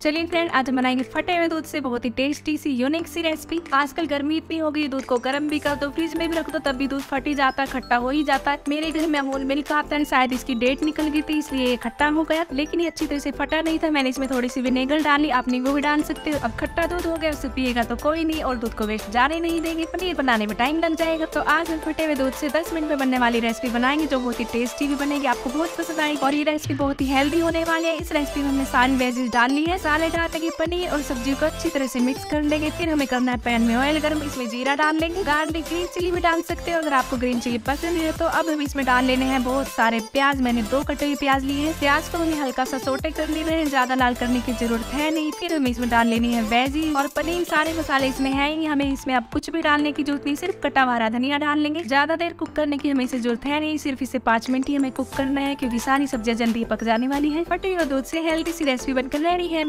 चलिए फ्रेंड आज हम बनाएँगे फटे हुए दूध से, बहुत ही टेस्टी सी यूनिक सी रेसिपी आजकल गर्मी इतनी हो गई दूध को गर्म भी कर दो फ्रिज में भी रख दो, तब भी दूध फट ही जाता है, खट्टा हो ही जाता है। मेरे घर में अमूल मिल्क आता है, शायद इसकी डेट निकल गई थी, इसलिए ये खट्टा हो गया। लेकिन ये अच्छी तरह से फटा नहीं था, मैंने इसमें थोड़ी सी विनेगर डाली, आप नींबू भी डाल सकते हो। अब खट्टा दूध हो गया, उसे पिएगा तो कोई नहीं, और दूध को वेस्ट जाने नहीं देंगे। पनीर बनाने में टाइम लग जाएगा। तो आज हम फटे हुए दूध से दस मिनट में बनने वाली रेसिपी बनाएँगे, जो बहुत ही टेस्टी भी बनेगी, आपको बहुत पसंद आएगी। और ये रेसिपी बहुत ही हेल्दी होने वाली है। इस रेसिपी में हमने सारी वेजेस डाल ली है साले डालेंगे पनीर और सब्ज़ी को अच्छी तरह से मिक्स कर लेंगे। फिर हमें करना है पैन में ऑयल गर्म इसमें जीरा डाल लेंगे। गार्लिक ग्रीन चिली भी डाल सकते हो। अगर आपको ग्रीन चिली पसंद है तो अब हम इसमें डाल लेने हैं बहुत सारे प्याज। मैंने दो कटे हुए प्याज लिए हैं। प्याज को हमें हल्का सा सोटे कर लेना है। ज़्यादा लाल करने की ज़रूरत है नहीं। फिर हमें इसमें डाल लेनी है वेजी और पनीर। सारे मसाले इसमें है ही। हमें इसमें अब कुछ भी डालने की ज़रूरत नहीं। सिर्फ़ कटा हुआ धनिया डाल लेंगे। ज़्यादा देर कुक करने की हमें इसे ज़रूरत है नहीं। सिर्फ़ इसे पाँच मिनट ही हमें कुक करना है क्योंकि सारी सब्ज़ियाँ जल्दी पक जाने वाली है। फटे और दूध से हेल्दी सी रेसिपी बनकर रेडी है।